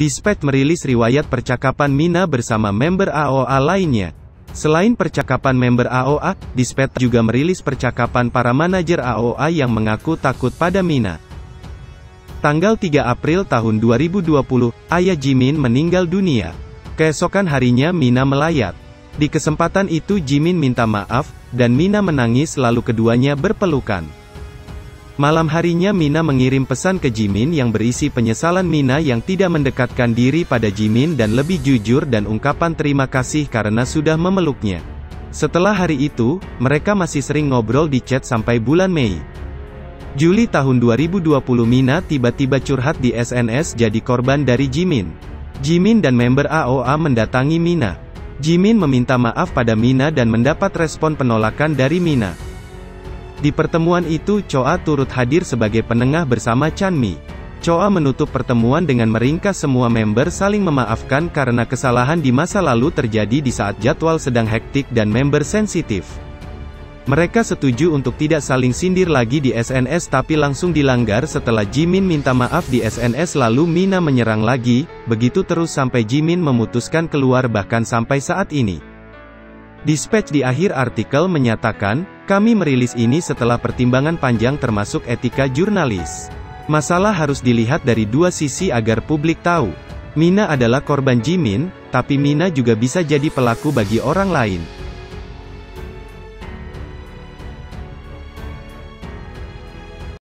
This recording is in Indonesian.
Dispatch merilis riwayat percakapan Mina bersama member AOA lainnya. Selain percakapan member AOA, Dispatch juga merilis percakapan para manajer AOA yang mengaku takut pada Mina. Tanggal 3 April tahun 2020, ayah Jimin meninggal dunia. Keesokan harinya Mina melayat. Di kesempatan itu Jimin minta maaf, dan Mina menangis lalu keduanya berpelukan. Malam harinya Mina mengirim pesan ke Jimin yang berisi penyesalan Mina yang tidak mendekatkan diri pada Jimin dan lebih jujur dan ungkapan terima kasih karena sudah memeluknya. Setelah hari itu, mereka masih sering ngobrol di chat sampai bulan Mei. Juli tahun 2020 Mina tiba-tiba curhat di SNS jadi korban dari Jimin. Jimin dan member AOA mendatangi Mina. Jimin meminta maaf pada Mina dan mendapat respon penolakan dari Mina. Di pertemuan itu Choa turut hadir sebagai penengah bersama Chanmi. Choa menutup pertemuan dengan meringkas semua member saling memaafkan karena kesalahan di masa lalu terjadi di saat jadwal sedang hektik dan member sensitif. Mereka setuju untuk tidak saling sindir lagi di SNS tapi langsung dilanggar setelah Jimin minta maaf di SNS lalu Mina menyerang lagi, begitu terus sampai Jimin memutuskan keluar bahkan sampai saat ini. Dispatch di akhir artikel menyatakan, kami merilis ini setelah pertimbangan panjang termasuk etika jurnalis. Masalah harus dilihat dari dua sisi agar publik tahu. Mina adalah korban Jimin, tapi Mina juga bisa jadi pelaku bagi orang lain.